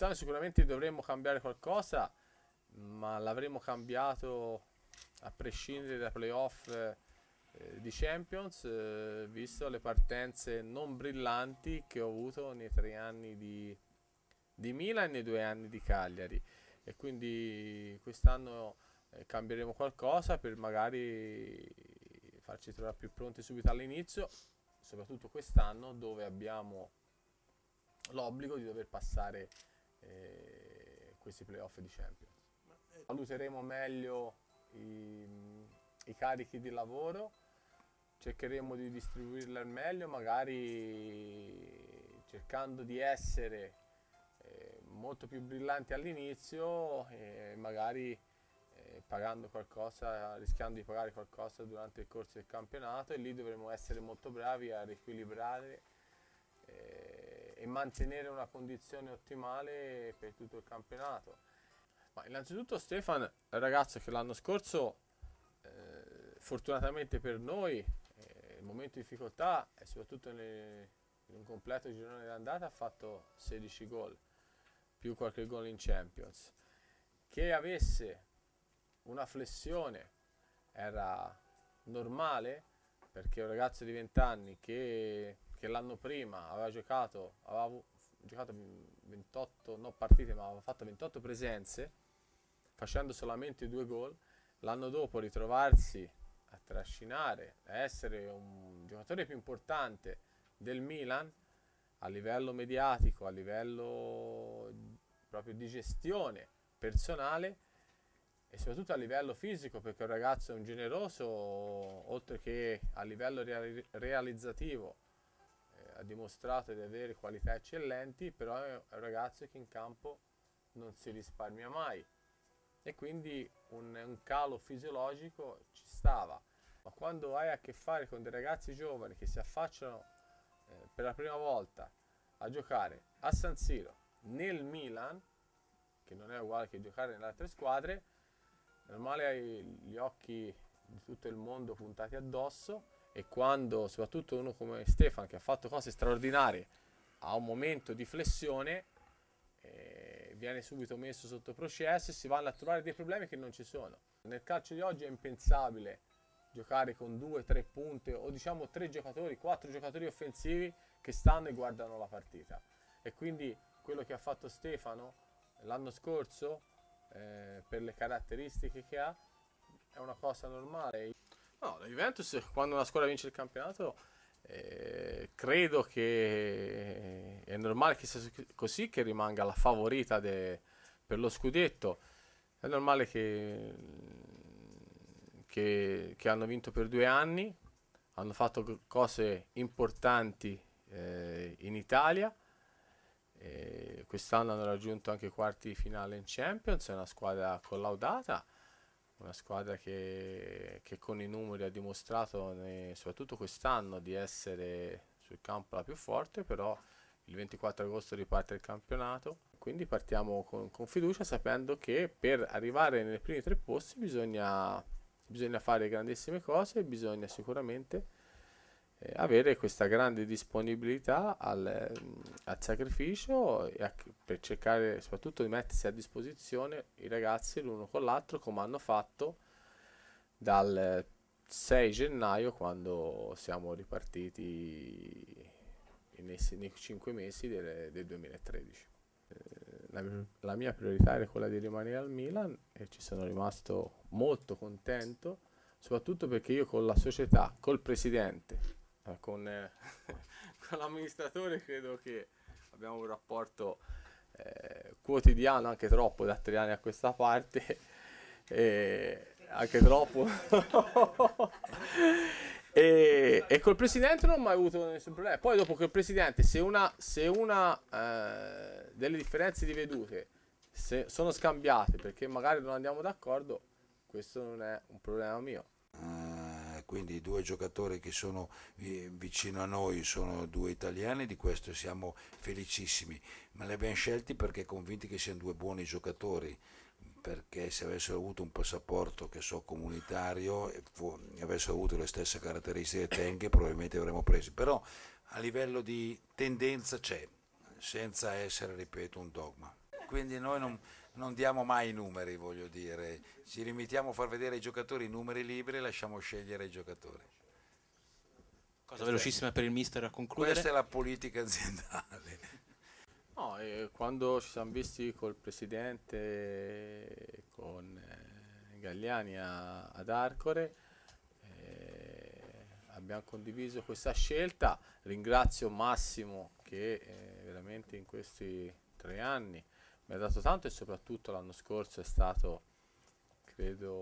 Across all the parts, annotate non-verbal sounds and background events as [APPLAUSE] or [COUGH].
quest'anno sicuramente dovremmo cambiare qualcosa, ma l'avremmo cambiato a prescindere dai playoff eh, di Champions, eh, visto le partenze non brillanti che ho avuto nei tre anni di, di Milan e nei due anni di Cagliari. E quindi quest'anno eh, cambieremo qualcosa per magari farci trovare più pronti subito all'inizio, soprattutto quest'anno dove abbiamo l'obbligo di dover passare questi playoff di Champions. Valuteremo meglio i, i carichi di lavoro, cercheremo di distribuirli al meglio, magari cercando di essere eh, molto più brillanti all'inizio e magari eh, pagando qualcosa, rischiando di pagare qualcosa durante il corso del campionato e lì dovremo essere molto bravi a riequilibrare e mantenere una condizione ottimale per tutto il campionato. Ma innanzitutto Stefan ragazzo che l'anno scorso, eh, fortunatamente per noi, eh, il momento di difficoltà e soprattutto nel, in un completo girone d'andata ha fatto 16 gol, più qualche gol in Champions. Che avesse una flessione era normale perché un ragazzo di 20 anni che, che l'anno prima aveva giocato, aveva giocato 28 no, partite ma aveva fatto 28 presenze facendo solamente due gol l'anno dopo ritrovarsi a trascinare a essere un giocatore più importante del Milan a livello mediatico a livello proprio di gestione personale e soprattutto a livello fisico perché un ragazzo è un generoso oltre che a livello reali realizzativo ha dimostrato di avere qualità eccellenti però è un ragazzo che in campo non si risparmia mai. E quindi un, un calo fisiologico ci stava. Ma quando hai a che fare con dei ragazzi giovani che si affacciano eh, per la prima volta a giocare a San Siro nel Milan che non è uguale che giocare nelle altre squadre normale hai gli occhi di tutto il mondo puntati addosso e quando soprattutto uno come Stefan che ha fatto cose straordinarie ha un momento di flessione eh, viene subito messo sotto processo e si vanno a trovare dei problemi che non ci sono. Nel calcio di oggi è impensabile giocare con due, tre punte o diciamo tre giocatori, quattro giocatori offensivi che stanno e guardano la partita. E quindi quello che ha fatto Stefano l'anno scorso eh, per le caratteristiche che ha, è una cosa normale. No, la Juventus quando una squadra vince il campionato eh, credo che è normale che sia così, che rimanga la favorita de, per lo scudetto. È normale che, che, che, hanno vinto per due anni, hanno fatto cose importanti eh, in Italia quest'anno hanno raggiunto anche i quarti di finale in Champions, è una squadra collaudata, una squadra che, che con i numeri ha dimostrato, ne, soprattutto quest'anno, di essere sul campo la più forte, però il 24 agosto riparte il campionato, quindi partiamo con, con fiducia sapendo che per arrivare nei primi tre posti bisogna, bisogna fare grandissime cose, bisogna sicuramente eh, avere questa grande disponibilità al, al sacrificio e a, per cercare soprattutto di mettersi a disposizione i ragazzi l'uno con l'altro come hanno fatto dal 6 gennaio quando siamo ripartiti nei, nei 5 mesi del, del 2013. Eh, la, la, mia priorità era quella di rimanere al Milan e ci sono rimasto molto contento, soprattutto perché io con la società, col presidente con, eh, [LAUGHS] con l'amministratore credo che abbiamo un rapporto eh, quotidiano, anche troppo da tre anni a questa parte, [LAUGHS] e anche troppo. [LAUGHS] e, e, col presidente non ho mai avuto nessun problema. Poi dopo col presidente, se una, se una eh, delle differenze di vedute sono scambiate perché magari non andiamo d'accordo, questo non è un problema mio quindi i due giocatori che sono vicino a noi sono due italiani, di questo siamo felicissimi, ma li abbiamo scelti perché convinti che siano due buoni giocatori, perché se avessero avuto un passaporto che so comunitario e avessero avuto le stesse caratteristiche Tenghe probabilmente avremmo presi, però a livello di tendenza c'è, senza essere, ripeto, un dogma. Quindi noi non, non diamo mai i numeri, voglio dire, ci limitiamo a far vedere ai giocatori i numeri liberi e lasciamo scegliere ai giocatori. Cosa velocissima per il mister a concludere? Questa è la politica aziendale. [LAUGHS] No, e quando ci siamo visti col presidente, e con eh, Gagliani a- ad Arcore, eh, abbiamo condiviso questa scelta. Ringrazio Massimo che eh, veramente in questi tre anni mi ha dato tanto e soprattutto l'anno scorso è stato, credo,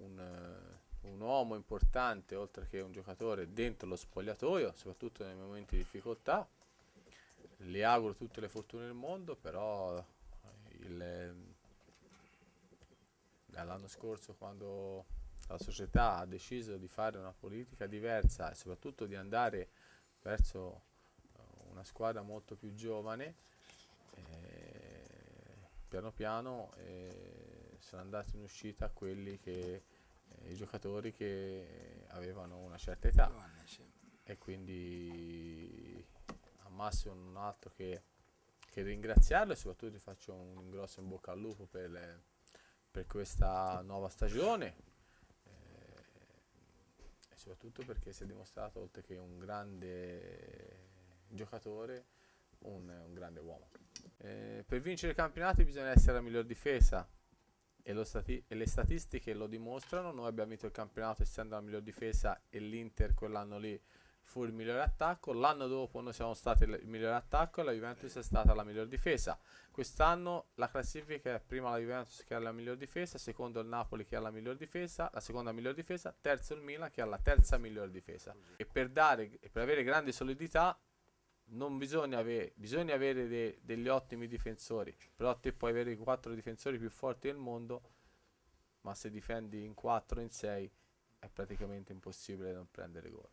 un, eh, un uomo importante oltre che un giocatore dentro lo spogliatoio, soprattutto nei momenti di difficoltà. Le auguro tutte le fortune del mondo, però il, dall'anno scorso quando la società ha deciso di fare una politica diversa e soprattutto di andare verso eh, una squadra molto più giovane, eh, piano piano eh, sono andati in uscita quelli che, eh, i giocatori che avevano una certa età. E quindi a Massimo non altro che, che ringraziarlo e soprattutto gli faccio un grosso in bocca al lupo per, per questa nuova stagione eh, e soprattutto perché si è dimostrato oltre che un grande giocatore un, un grande uomo Eh, per vincere i campionati bisogna essere la miglior difesa e, stati- e le statistiche lo dimostrano noi abbiamo vinto il campionato essendo la miglior difesa e l'Inter quell'anno lì fu il migliore attacco. L'anno dopo noi siamo stati il migliore attacco e la Juventus è stata la miglior difesa. Quest'anno la classifica è prima la Juventus che ha la miglior difesa, secondo il Napoli che ha la miglior difesa, la seconda miglior difesa, terzo il Milan che ha la terza miglior difesa. E per, dare, e per avere grande solidità non bisogna avere, bisogna avere de- degli ottimi difensori, però te puoi avere i quattro difensori più forti del mondo, ma se difendi in 4 in 6 è praticamente impossibile non prendere gol.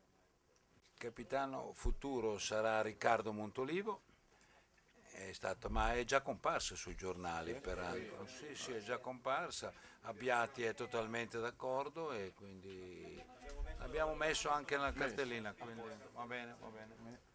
Il capitano futuro sarà Riccardo Montolivo, è stato, ma è già comparso sui giornali peraltro. Sì, sì, è già comparsa. Abbiati è totalmente d'accordo e quindi l'abbiamo messo anche nella cartellina. Quindi va bene, va bene.